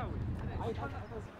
到位。哎，他他他。